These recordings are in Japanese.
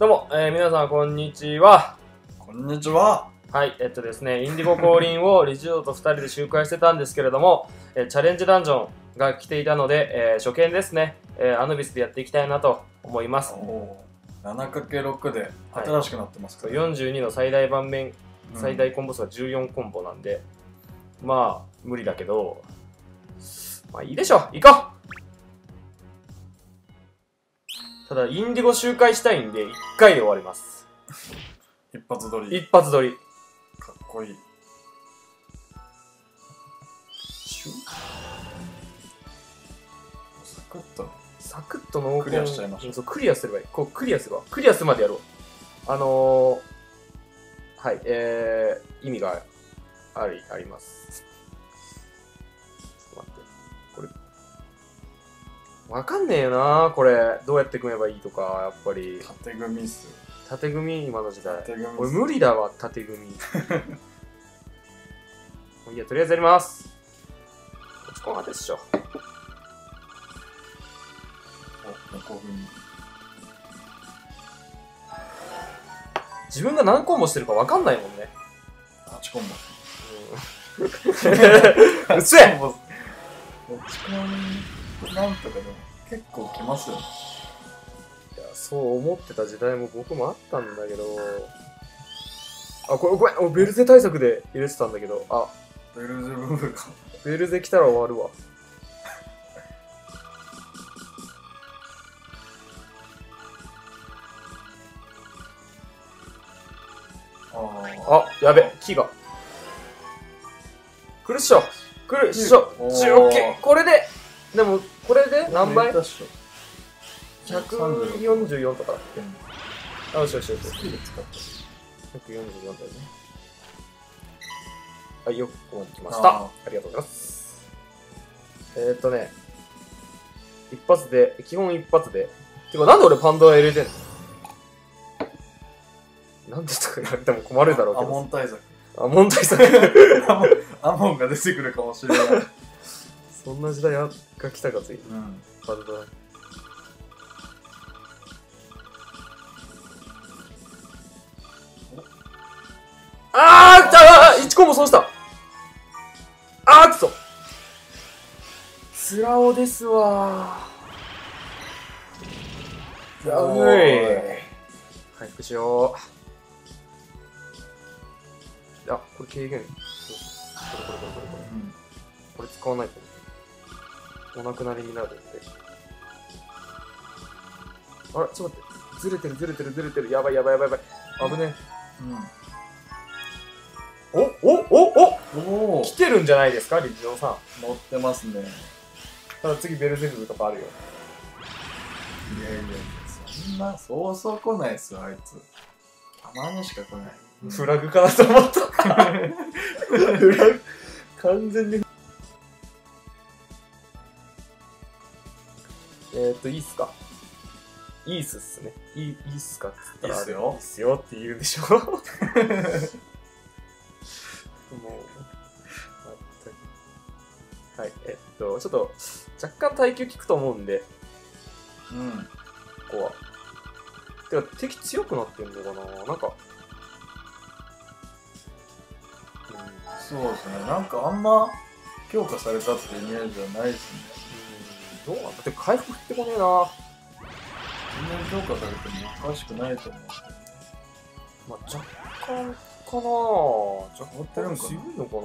どうも、えー皆さんこんにちは。こんにちは。はい、えっとですね、インディゴ降臨をリジオと2人で周回してたんですけれども、えーチャレンジダンジョンが来ていたので、えー初見ですね、えーアヌビスでやっていきたいなと思います。お 7×6 で新しくなってますから、42の最大盤面、うん最大コンボ数は14コンボなんで、まあ、無理だけど、まあいいでしょう、行こうただ、インディゴ周回したいんで、1回で終わります。一発撮り。一発撮り。かっこいい。サクッと。サクッと濃厚クリアしちゃいましょうそうクリアすればいいこうクリアするわクリアするまでやろうあのー、はいえー、意味がありありますわかんねえよなこれ。どうやって組めばいいとかやっぱり。縦組っす。縦組？今の時代。縦組っす。俺無理だわ縦組。もういいやとりあえずやります。こっちこがでしょお横組。自分が何コンボしてるかわかんないもんね。8コンボ。うん。うっせえ。8コンボ。8コンなんとかでも結構きますよ。ね。いやそう思ってた時代も僕もあったんだけど。あこれごめん俺ベルゼ対策で入れてたんだけど。あ。ベルゼブブか。ベルゼ来たら終わるわ。あやべ木が。来るっしょ。来るっしょ。オッケーこれで。でもこれで何倍？入れたっしょ ?144 とかだっけ？あよしよしよしスキル使った。144だよねはいよくここまで来ましたあありがとうございます。えー、っとね、一発で、基本一発で。てか、なんで俺パンドラ入れてんの？なんでとか言われても困るだろうけアモど。ン対策。アモン アモンが出てくるかもしれない。そんな時代が来たかつい。うん。あーー !1 コンボ損したあーくそスラオですわー。やおぶいー。回復しよう。あ、これ軽減。これこれこれこれこれ。うんこれ使わないと。お亡くなりになるんで。あら、ちょっと待って。ずれてるずれてるずれてる。やばいやばいやばいやばい。危ねえ。おおおおうん。おお来てるんじゃないですか、リジオさん。乗ってますね。ただ次ベルゼフとかあるよ。いやいや、そんな、そうそう来ないっすよ、あいつ。たまにしか来ない。フラグかなと思った。フラグ、完全に。と、いいっすか？いいっすっすね。いい、いいっすかっつったら、いいっすよいいっすよって言うんでしょ？もう、はい、えっと、ちょっと、若干耐久効くと思うんで、うん。ここは。てか、敵強くなってんのかな？なんか、うんそうですね。なんかあんま強化されたってイメージはないですね。うんどうなんだって回復ってこねえな。全然強化されてもおかしくないと思う。まあ、若干かな若干強いのかわ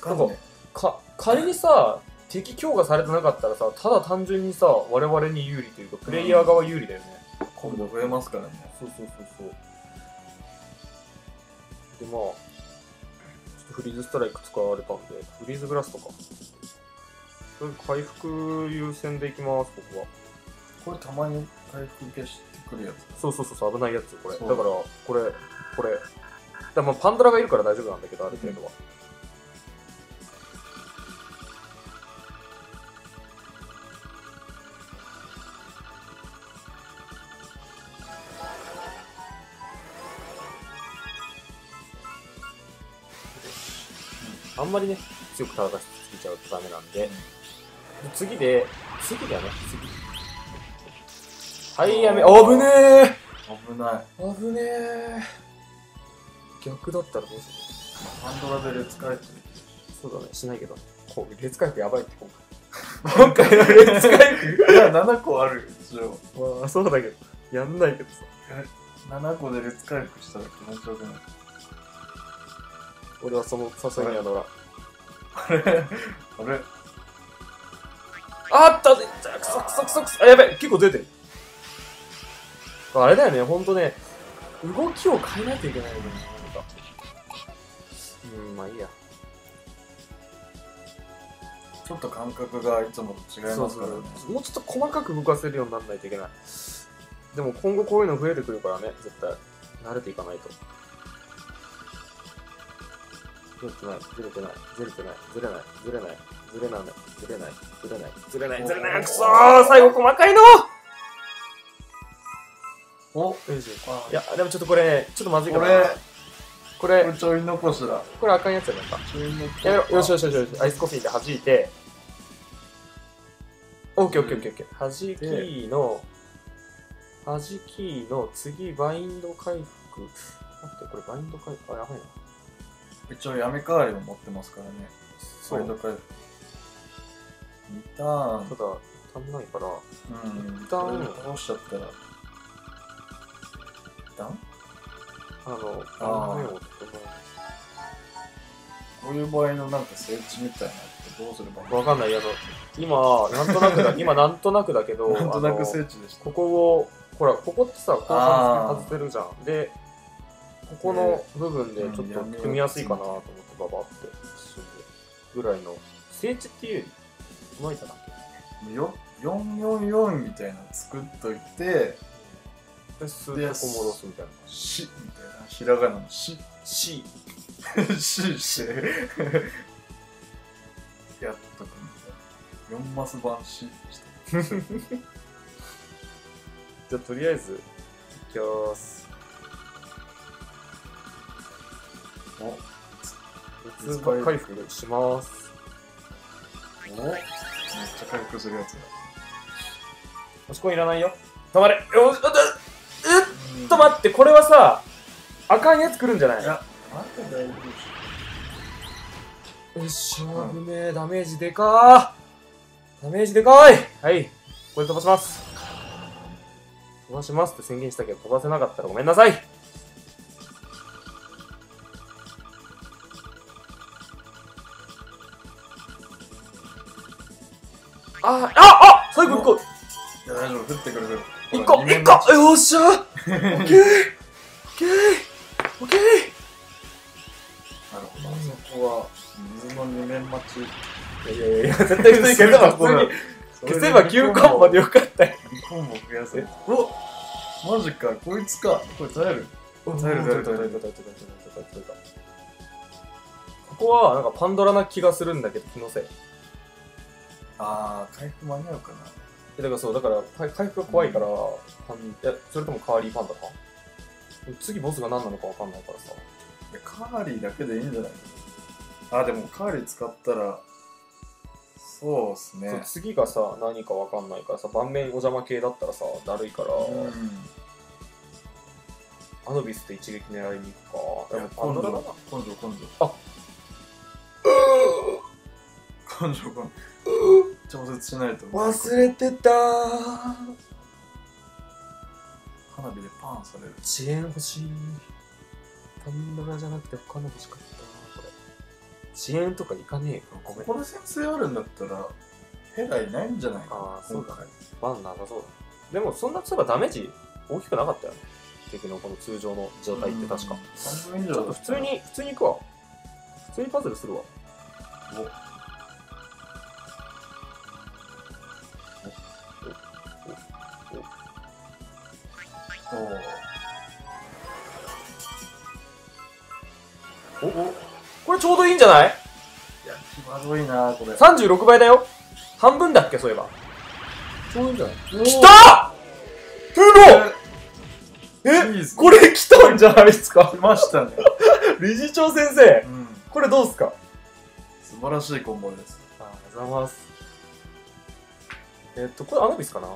かんねなか、仮にさ、敵強化されてなかったらさ、ただ単純にさ、我々に有利というか、プレイヤー側有利だよね。今度増えますからね。そうそうそうそう。で、まあ、ちょっとフリーズストライク使われたんで、フリーズブラストか。とりあえず回復優先でいきます、ここは。これたまに回復消してくるやつ。そうそうそうそう、危ないやつ、これ。だそうから、これ、これ。だまあパンドラがいるから大丈夫なんだけど、ある程度は。あんまりね、強く叩かしすぎちゃうとダメなんで、次で、次だね、次。はい、やめ、危ねえ。危ない。危ねえ。逆だったらどうする？ハンドラでレッツ回復そうだねしないけど。こう列回復やばいって今回今回の列回復いや7個あるよ一応。まあそうだけど。やんないけどさ。7個でレッツ回復したら気持ちよくない？俺はその誘いには乗らんあれ？あれ？あったぜ。じゃあクソクソクソクソ。あやべえ。結構出てる。あれだよね。ほんとね。動きを変えないといけないよね。なんか。うんまあいいや。ちょっと感覚がいつもと違いますからね。そうそう。もうちょっと細かく動かせるようにならないといけない。でも今後こういうの増えてくるからね。絶対。慣れていかないと。ずれてない。ずれてない。ずれてない。ずれない。ずれないずれないずれないずれないずれないずれないくそー最後細かいのおよいしょあいやでもちょっとこれちょっとまずいかなこれこれちょい残しだこれあかんやつやなんかちょい残しやめろよしよしよしよしアイスコフィーで弾いてオッケーオッケーオッケーオッケー弾きの弾きの次バインド回復待ってこれバインド回復あやばいな一応闇代わりも持ってますからねそワイド回復2ター。ンただ足んないからうん。一旦倒しちゃったら。一旦？あのあー。盤面を整こう。いう場合のなんか聖地みたいなのってどうすればいいえわかんない。あの今なんとなくだ 今なんとなくだけどなんとなくあの聖地でした。ここをほらここってさ後半外せるじゃん。でここの部分でちょっとうん。組みやすいかなと思ってババってぐらいの。聖地っていうよりうまいかなよ444みたいなの作っといてでスーッとこう戻すみたいな「し」みたいな。ひらがなの「し」C「し」し。て やっとくみたいな4マス版「し」して。じゃあとりあえずいきます。お。熱が回復します。おめっちゃ回復するやつだ押し込みいらないよ。止まれ。よしうっと待ってこれはさあかんやつ来るんじゃない？いや待って大丈夫。よっしゃ危ねえ。ダメージでかー。ダメージでかい。はい。これ飛ばします。飛ばしますって宣言したけど飛ばせなかったらごめんなさいあーああ最後一個いや大丈夫降ってくる降る。一個一個。よっしゃ。オッケー。オッケー。オッケー。なるほどそこは水の2面待ちいやいやいや絶対普通に消せば普通に消せば9コンボでよかったよ2コンボ増やせおマジかこいつかこれ耐える耐える耐える耐える耐える耐える耐える耐える耐えるここはなんかパンドラな気がするんだけど気のせいああ回復間に合うかな。だからそうだから回回復が怖いからパンいやそれともカーリーパンダか。次ボスが何なのかわかんないからさ。いやカーリーだけでいいんじゃないあでもカーリー使ったらそうっすそうね次がさ何かわかんないからさ盤面お邪魔系だったらさだるいから、うん。アノビスって一撃狙いに行くか。いやでもパンドラだな根性根性あ根性根性調節しないと。忘れてた。花火でパンされる。遅延欲しい。パンドラじゃなくて他の欲しかったこれ。遅延とかいかねえよ。ごめん。ここで先生あるんだったらヘラいないんじゃないかな。ああそうだ今回。バンなさそうだでもそんなそういえばダメージ大きくなかったよね。敵のこの通常の状態って確か。ちょっと普通に普通に行くわ。普通にパズルするわ。おおおこれちょうどいいんじゃない？いや際どいなこれ ?36 倍だよ。半分だっけそういえば。ちょうどいいんじゃない？来た！プロえいこれ来たんじゃないですか？来ましたね。理事長先生。うん。これどうすか？素晴らしいコンボです。ありがとうございます。えっとこれアノビスかな？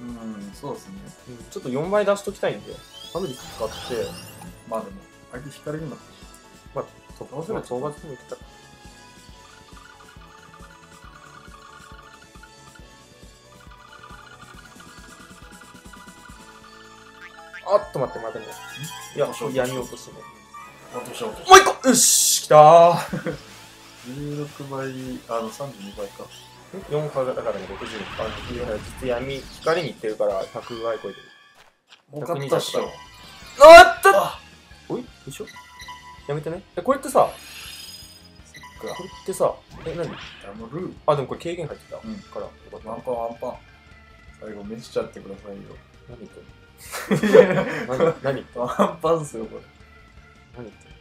うんそうですねうんちょっと4枚出しときたいんで、ハブリ使って、まあでも相手引かれるんだまあ、とどうせも討伐に来たら。あっと待って、待ってね。いや、落とし闇落としね。落とし落としもう一個よし来たー 16倍あの32倍か4かだからね、60あ実闇、光にいってるから100倍超えてる。儲かったっしょ。あったおいでしょやめてね。え、これってさ、これってさ、え、何？ダムルー。あ、でもこれ軽減入ってた。うん。から、よかった。ワンパンワンパン。最後見せちゃってくださいよ。何言ってんの？何？何？ワンパンっすよこれ。何言ってんの？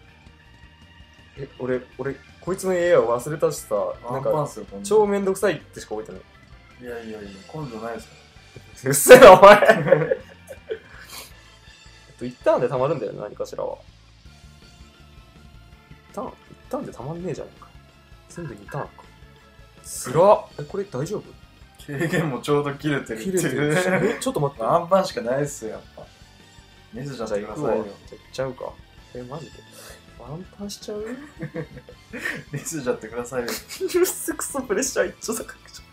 え、俺、俺、こいつの AI を忘れたしさ、なんか、超めんどくさいってしか覚えてない。いやいやいや今度ないですようっせえな、お前 えっと、一旦でたまるんだよね、何かしらは。一旦、一旦でたまんねえじゃねえか。全部二ターンか。つらっえ、これ大丈夫？軽減もちょうど切れてる切れてる。え、ちょっと待って。ワンパンしかないっすよやっぱ見せちゃっじゃあてくださいよ行くわ。じゃあ行っちゃうか。え、マジで？ワンパンしちゃう？見せちゃってくださいよ。うっせくそプレッシャー一丁高くちゃ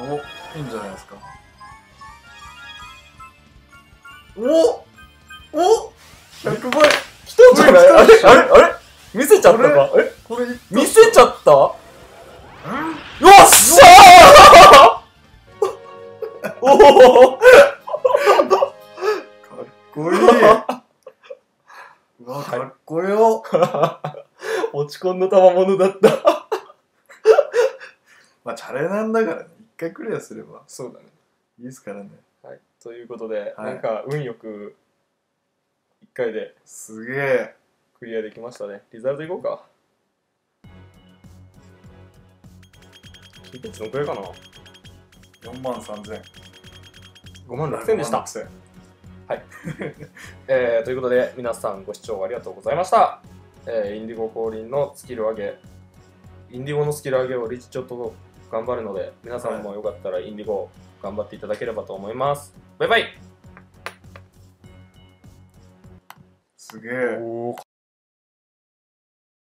え？おいいんじゃないですか。おお100倍。来たんじゃないあれあれ？見せちゃったか？え？これ見せちゃった？ようんっしゃー！おおかっこいい。うわかっこよ。落ち込んだ賜物だった。まあチャレなんだからね。一回クリアすれば。そうだね。いいですからね。はい。ということで、はい。なんか運よく1回で。すげえクリアできましたね。リザルトいこうか。キーペッチのくらいかな？4万3000 5万6000でした。6000 えー、ということで皆さんご視聴ありがとうございました、えーインディゴ降臨のスキル上げ。インディゴのスキル上げをリチちょっと頑張るので皆さんもよかったらインディゴ頑張っていただければと思います。バイバイ。すげえ